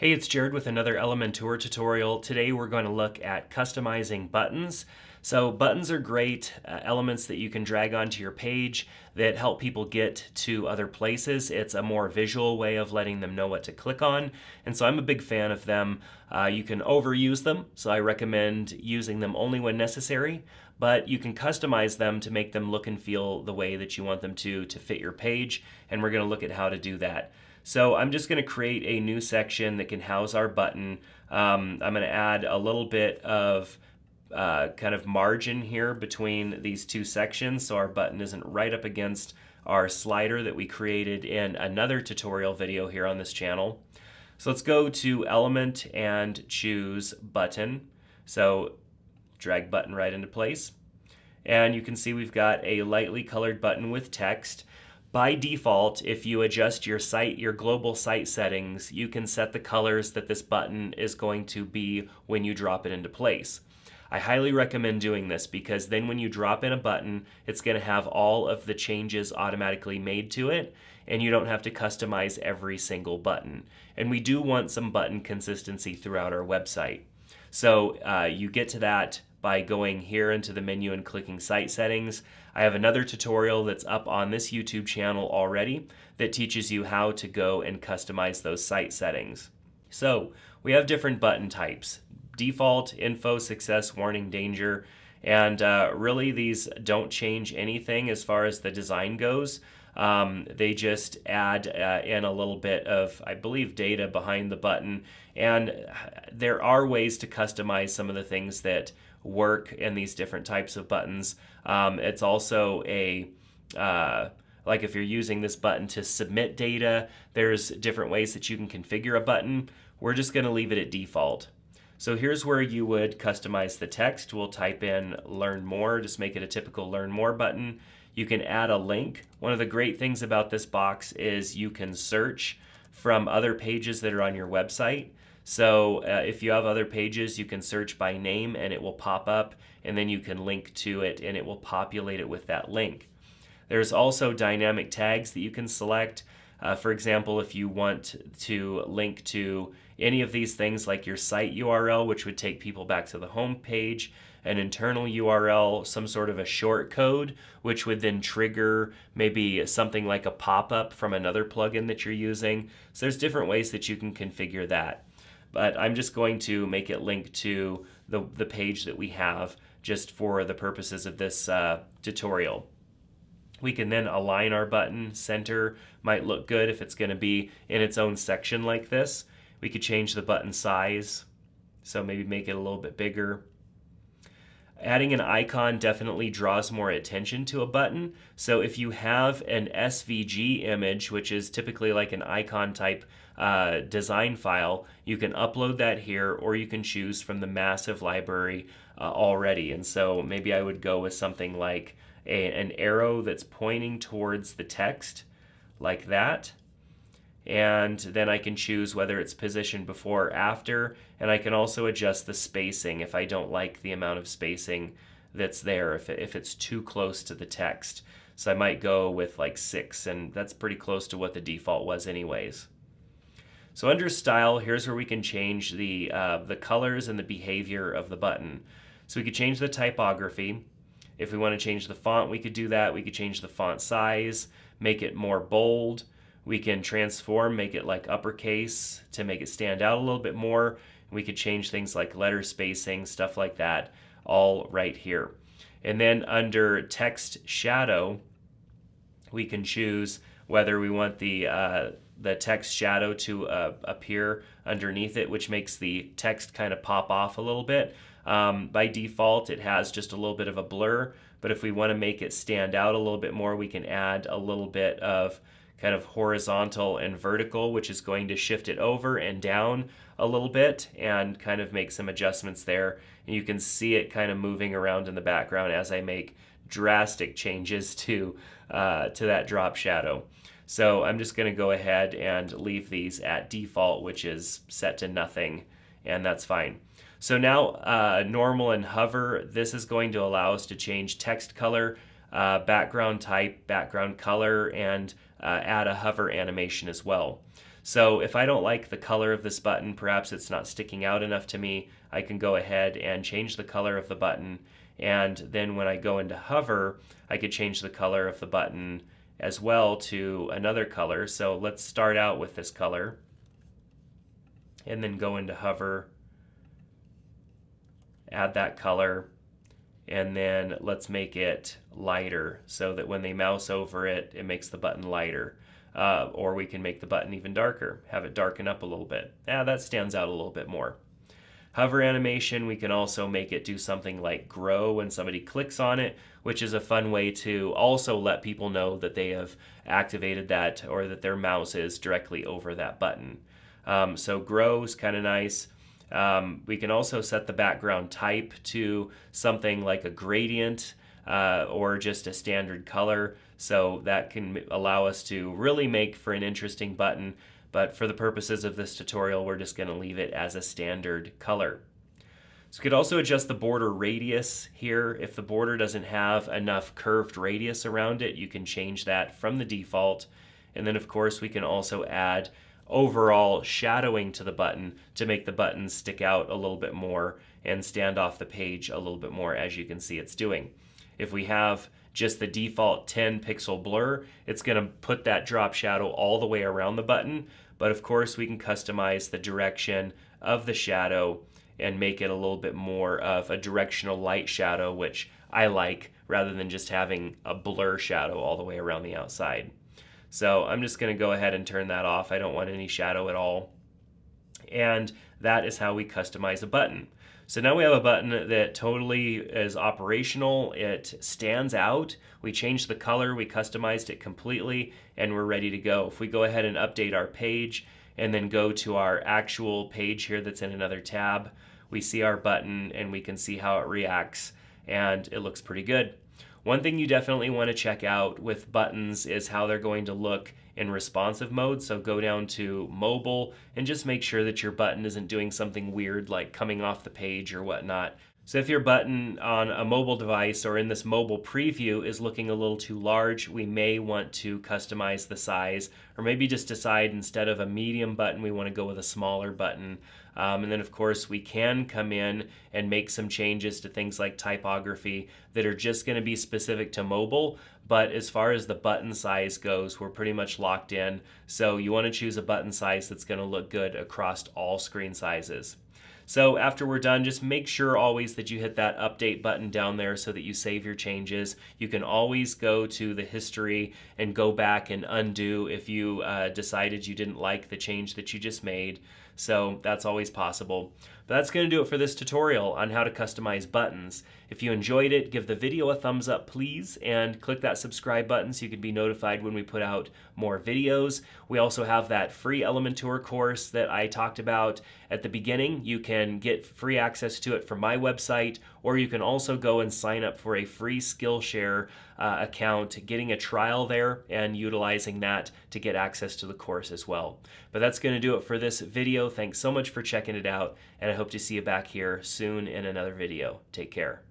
Hey, it's Jerad with another Elementor tutorial. Today we're going to look at customizing buttons. So buttons are great uh, elements that you can drag onto your page that help people get to other places. It's a more visual way of letting them know what to click on. And so I'm a big fan of them. Uh, you can overuse them, so I recommend using them only when necessary, but you can customize them to make them look and feel the way that you want them to to fit your page. And we're going to look at how to do that. So I'm just going to create a new section that can house our button. Um, I'm going to add a little bit of uh, kind of margin here between these two sections so our button isn't right up against our slider that we created in another tutorial video here on this channel. So let's go to element and choose button. So drag button right into place. And you can see we've got a lightly colored button with text. By default, if you adjust your site, your global site settings, you can set the colors that this button is going to be when you drop it into place. I highly recommend doing this because then when you drop in a button, it's going to have all of the changes automatically made to it and you don't have to customize every single button. And we do want some button consistency throughout our website. So uh, you get to that by going here into the menu and clicking site settings. I have another tutorial that's up on this YouTube channel already that teaches you how to go and customize those site settings. So we have different button types, default, info, success, warning, danger, and uh, really these don't change anything as far as the design goes. Um, they just add uh, in a little bit of, I believe, data behind the button. And there are ways to customize some of the things that work in these different types of buttons. Um, it's also a uh, like if you're using this button to submit data, there's different ways that you can configure a button. We're just going to leave it at default. So here's where you would customize the text. We'll type in learn more, just make it a typical learn more button. You can add a link. One of the great things about this box is you can search from other pages that are on your website. So uh, if you have other pages, you can search by name and it will pop up, and then you can link to it and it will populate it with that link. There's also dynamic tags that you can select. Uh, for example, if you want to link to any of these things like your site URL, which would take people back to the home page, an internal URL, some sort of a short code, which would then trigger maybe something like a pop-up from another plugin that you're using. So there's different ways that you can configure that but I'm just going to make it link to the, the page that we have just for the purposes of this uh, tutorial. We can then align our button. Center might look good if it's going to be in its own section like this. We could change the button size, so maybe make it a little bit bigger. Adding an icon definitely draws more attention to a button. So if you have an SVG image, which is typically like an icon type uh, design file, you can upload that here or you can choose from the massive library uh, already. And so maybe I would go with something like a, an arrow that's pointing towards the text like that. And then I can choose whether it's positioned before or after. And I can also adjust the spacing if I don't like the amount of spacing that's there if, it, if it's too close to the text. So I might go with like six and that's pretty close to what the default was anyways so under style here's where we can change the uh, the colors and the behavior of the button so we could change the typography if we want to change the font we could do that we could change the font size make it more bold we can transform, make it like uppercase to make it stand out a little bit more. We could change things like letter spacing, stuff like that, all right here. And then under text shadow, we can choose whether we want the uh, the text shadow to uh, appear underneath it, which makes the text kind of pop off a little bit. Um, by default, it has just a little bit of a blur, but if we want to make it stand out a little bit more, we can add a little bit of kind of horizontal and vertical, which is going to shift it over and down a little bit and kind of make some adjustments there. And you can see it kind of moving around in the background as I make drastic changes to, uh, to that drop shadow. So I'm just going to go ahead and leave these at default, which is set to nothing, and that's fine. So now uh, normal and hover, this is going to allow us to change text color, uh, background type, background color, and uh, add a hover animation as well. So if I don't like the color of this button, perhaps it's not sticking out enough to me, I can go ahead and change the color of the button. And then when I go into hover, I could change the color of the button as well to another color. So let's start out with this color and then go into hover, add that color, and then let's make it lighter so that when they mouse over it, it makes the button lighter. Uh, or we can make the button even darker, have it darken up a little bit. Yeah, that stands out a little bit more. Hover animation, we can also make it do something like grow when somebody clicks on it, which is a fun way to also let people know that they have activated that or that their mouse is directly over that button. Um, so grow is kind of nice. Um, we can also set the background type to something like a gradient uh, or just a standard color. So that can allow us to really make for an interesting button. But for the purposes of this tutorial, we're just going to leave it as a standard color. So we could also adjust the border radius here. If the border doesn't have enough curved radius around it, you can change that from the default. And then of course we can also add overall shadowing to the button to make the button stick out a little bit more and stand off the page a little bit more as you can see it's doing. If we have just the default 10 pixel blur, it's going to put that drop shadow all the way around the button. But of course we can customize the direction of the shadow and make it a little bit more of a directional light shadow, which I like rather than just having a blur shadow all the way around the outside. So I'm just going to go ahead and turn that off. I don't want any shadow at all. And that is how we customize a button. So now we have a button that totally is operational. It stands out. We changed the color, we customized it completely, and we're ready to go. If we go ahead and update our page and then go to our actual page here that's in another tab, we see our button and we can see how it reacts and it looks pretty good. One thing you definitely want to check out with buttons is how they're going to look in responsive mode. So go down to mobile and just make sure that your button isn't doing something weird like coming off the page or whatnot. So if your button on a mobile device or in this mobile preview is looking a little too large, we may want to customize the size or maybe just decide instead of a medium button, we want to go with a smaller button. Um, and then of course we can come in and make some changes to things like typography that are just going to be specific to mobile. But as far as the button size goes, we're pretty much locked in. So you want to choose a button size that's going to look good across all screen sizes. So after we're done, just make sure always that you hit that update button down there so that you save your changes. You can always go to the history and go back and undo if you uh, decided you didn't like the change that you just made. So that's always possible. But that's going to do it for this tutorial on how to customize buttons. If you enjoyed it, give the video a thumbs up please and click that subscribe button so you can be notified when we put out more videos. We also have that free Elementor course that I talked about at the beginning. You can get free access to it from my website or you can also go and sign up for a free Skillshare uh, account, getting a trial there and utilizing that to get access to the course as well. But that's going to do it for this video. Thanks so much for checking it out and I hope to see you back here soon in another video. Take care.